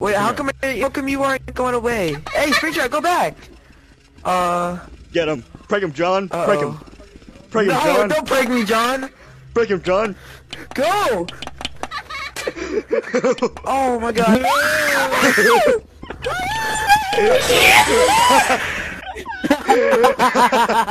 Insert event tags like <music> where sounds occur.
Wait, how come how come you aren't going away? Hey, Springtrap, go back. Uh. Get him. Prank him, John. Prank him. Uh-oh. Prank him, No, John. don't break me, John. Prank him, John. Go. oh my god. <laughs> <laughs>